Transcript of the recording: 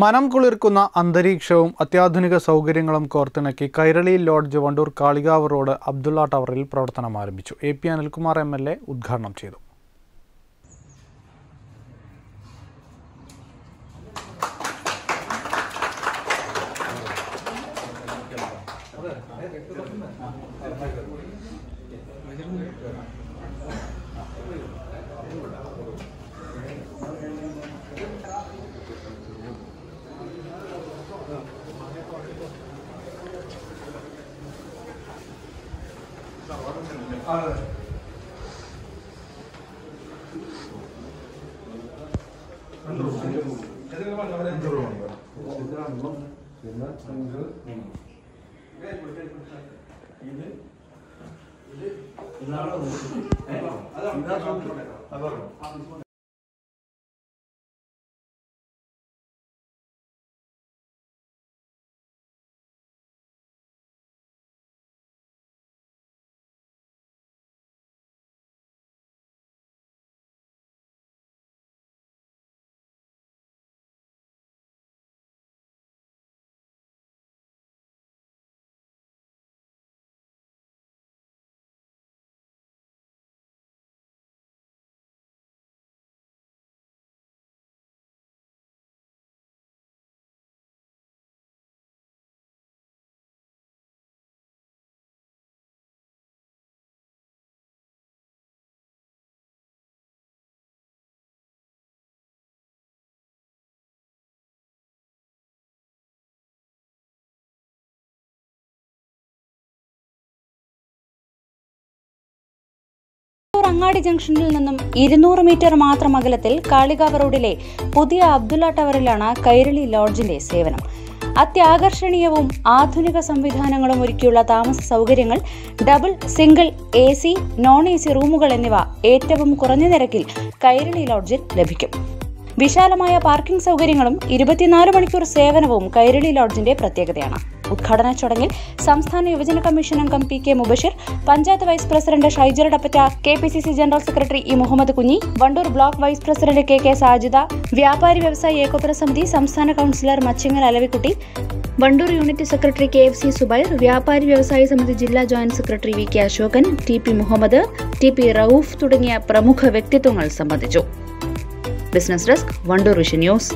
മനം കുളിർക്കുന്ന അന്തരീക്ഷവും അത്യാധുനിക സൗകര്യങ്ങളും കോർത്തിണക്കി കൈരളി ലോഡ്ജ് വണ്ടൂർ കാളികാവ് റോഡ് അബ്ദുള്ള ടവറിൽ പ്രവർത്തനം ആരംഭിച്ചു. A P Anilkumar M L A ഉദ്ഘാടനം ചെയ്തു. 하고 하는 데는 아, 네. 안 들어오고 제대로 만 나가야 들어오 거야 제대로 하는 거 됐나? 정수 응 이제? 이제? 이나로 이나로 아가로 അങ്ങാടി ജംഗ്ഷനിൽ നിന്നും ഇരുന്നൂറ് മീറ്റർ മാത്രം അകലത്തിൽ കാളികാവ് റോഡിലെ പുതിയ അബ്ദുള്ള ടവറിലാണ് കൈരളി ലോഡ്ജിന്റെ സേവനം. അത്യാകർഷണീയവും ആധുനിക സംവിധാനങ്ങളും ഒരുക്കിയുള്ള താമസ സൗകര്യങ്ങൾ double single A C non A C റൂമുകൾ എന്നിവ ഏറ്റവും കുറഞ്ഞ നിരക്കിൽ കൈരളി ലോഡ്ജിൽ ലഭിക്കും. വിശാലമായ പാർക്കിംഗ് സൗകര്യങ്ങളും ഇരുപത്തിനാല് മണിക്കൂർ സേവനവും കൈരളി ലോഡ്ജിന്റെ പ്രത്യേകതയാണ്. ഉദ്ഘാടന ചടങ്ങിൽ സംസ്ഥാന യുവജന കമ്മീഷൻ അംഗം P K Mubashir panchayat vice president Shaijar ഡപ്പറ്റ K P C C general secretary E Muhammad Kunhi Wandoor block vice president K K Sajida വ്യാപാരി വ്യവസായി ഏകോപന സമിതി സംസ്ഥാന councillor Machingal Alavikutty Wandoor unit secretary K F C Subair വ്യാപാരി വ്യവസായി സമിതി ജില്ലാ joint secretary V K Ashokan T P Muhammad T P Rauf തുടങ്ങിയ പ്രമുഖ വ്യക്തിത്വങ്ങൾ സംബന്ധിച്ചു. Business desk Wandoor vision news.